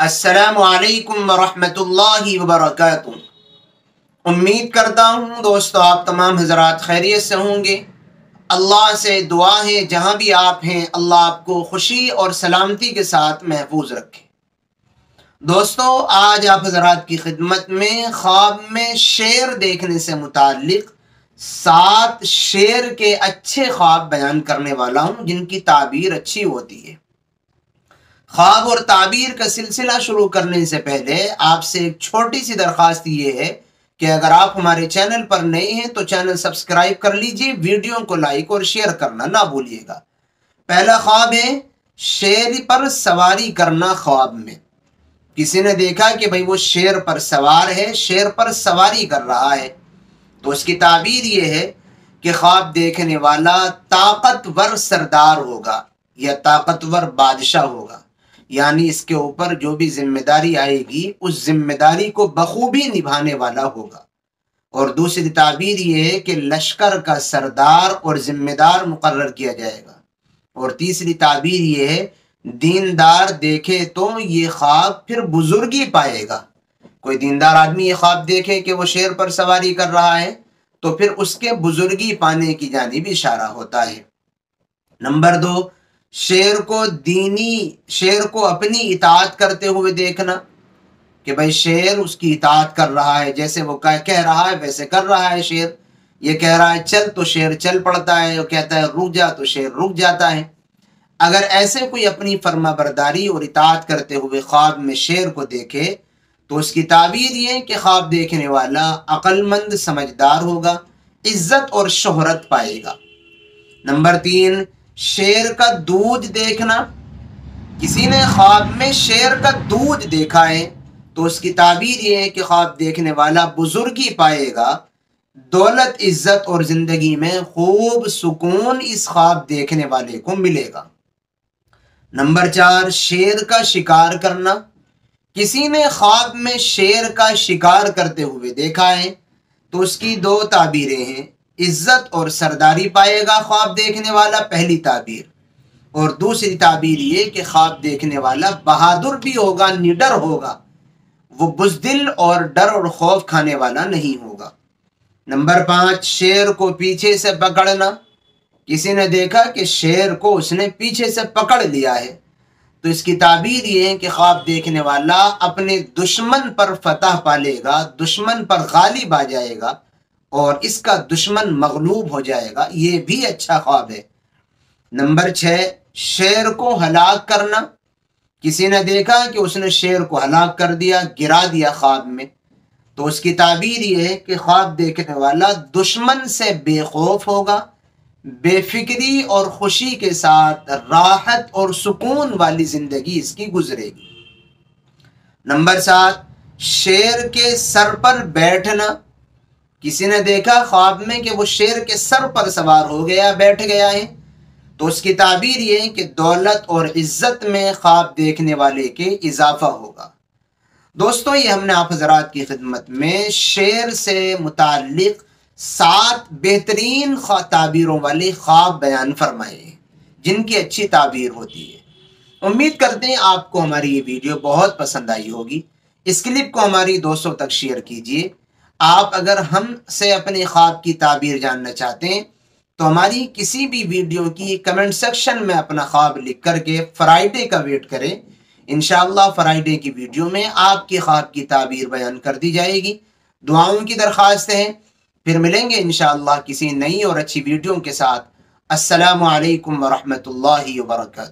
असलकम वरहमतुल्लाहि वबरकातुहू उम्मीद करता हूँ, दोस्तों, आप तमाम हजरात खैरियत से होंगे। अल्लाह से दुआ है, जहाँ भी आप हैं, अल्लाह आपको खुशी और सलामती के साथ महफूज रखे। दोस्तों, आज आप हजरात की खिदमत में, ख्वाब में शेर देखने से मुतालिक सात शेर के अच्छे ख्वाब बयान करने वाला हूँ, जिनकी ताबीर अच्छी होती है। ख्वाब और ताबीर का सिलसिला शुरू करने से पहले आपसे एक छोटी सी दरख्वास्त ये है कि अगर आप हमारे चैनल पर नए हैं तो चैनल सब्सक्राइब कर लीजिए, वीडियो को लाइक और शेयर करना ना भूलिएगा। पहला ख्वाब है, शेर पर सवारी करना ख्वाब में। किसी ने देखा कि भाई वो शेर पर सवार है, शेर पर सवारी कर रहा है। तो उसकी ताबीर ये है कि ख्वाब देखने वाला ताकतवर सरदार होगा, या ताकतवर बादशाह होगा। यानी इसके ऊपर जो भी ज़िम्मेदारी आएगी, उस ज़िम्मेदारी को बखूबी निभाने वाला होगा। और दूसरी ताबीर ये है कि लश्कर का सरदार और जिम्मेदार मुकर किया जाएगा। और तीसरी ताबीर ये है, दीनदार देखे तो ये ख्वाब फिर बुजुर्गी पाएगा। कोई दीनदार आदमी ये ख्वाब देखे कि वो शेर पर सवारी कर रहा है तो फिर उसके बुजुर्गी पाने की जानी भी इशारा होता है। नंबर दो शेर को दीनी, शेर को अपनी इतात करते हुए देखना कि भाई शेर उसकी इतात कर रहा है, जैसे वो कह कह रहा है, वैसे कर रहा है शेर। ये कह रहा है, चल तो शेर चल पड़ता है वो कहता है, रुक जा तो शेर रुक जाता है। अगर ऐसे कोई अपनी फर्मा बरदारी और इतात करते हुए ख्वाब में शेर को देखे तो उसकी ताबीर ये कि ख्वाब देखने वाला अक्लमंद समझदार होगा, इज़्ज़त और शोहरत पाएगा। नंबर तीन शेर का दूध देखना। किसी ने ख्वाब में शेर का दूध देखा है तो उसकी ताबीर ये है कि ख्वाब देखने वाला बुजुर्गी पाएगा। दौलत, इज़्ज़त और ज़िंदगी में खूब सुकून इस ख्वाब देखने वाले को मिलेगा। नंबर चार, शेर का शिकार करना। किसी ने ख्वाब में शेर का शिकार करते हुए देखा है तो उसकी दो ताबीरें हैं। इज़्ज़त और सरदारी पाएगा ख्वाब देखने वाला, पहली ताबीर। और दूसरी ताबीर ये कि ख्वाब देखने वाला बहादुर भी होगा, निडर होगा। वो बुजदिल और डर और खौफ खाने वाला नहीं होगा। नंबर पाँच, शेर को पीछे से पकड़ना। किसी ने देखा कि शेर को उसने पीछे से पकड़ लिया है। तो इसकी ताबीर ये है कि ख्वाब देखने वाला अपने दुश्मन पर फतह पालेगा, दुश्मन पर गालिब आ जाएगा। और इसका दुश्मन मगलूब हो जाएगा। ये भी अच्छा ख्वाब है। नंबर छह, शेर को हलाक करना। किसी ने देखा कि उसने शेर को हलाक कर दिया, गिरा दिया ख्वाब में। तो उसकी ताबीर यह है कि ख्वाब देखने वाला दुश्मन से बेखौफ होगा, बेफिक्री और खुशी के साथ राहत और सुकून वाली ज़िंदगी इसकी गुजरेगी। नंबर सात, शेर के सर पर बैठना। किसी ने देखा ख्वाब में कि वो शेर के सर पर सवार हो गया, बैठ गया है। तो उसकी ताबीर ये कि दौलत और इज़्ज़त में ख्वाब देखने वाले के इजाफा होगा। दोस्तों, ये हमने आप हजरात की खिदमत में शेर से मुतालिक सात बेहतरीन ताबीरों वाले ख्वाब बयान फरमाए जिनकी अच्छी ताबीर होती है। उम्मीद करते हैं आपको हमारी ये वीडियो बहुत पसंद आई होगी। इस क्लिप को हमारी दोस्तों तक शेयर कीजिए। आप अगर हम से अपने ख्वाब की ताबीर जानना चाहते हैं तो हमारी किसी भी वीडियो की कमेंट सेक्शन में अपना ख्वाब लिख करके फ्राइडे का वेट करें। इन फ्राइडे की वीडियो में आपके ख्वाब की ताबीर बयान कर दी जाएगी। दुआओं की दरख्वास्त है। फिर मिलेंगे इन किसी नई और अच्छी वीडियो के साथ। असलकम वरहमल वर्का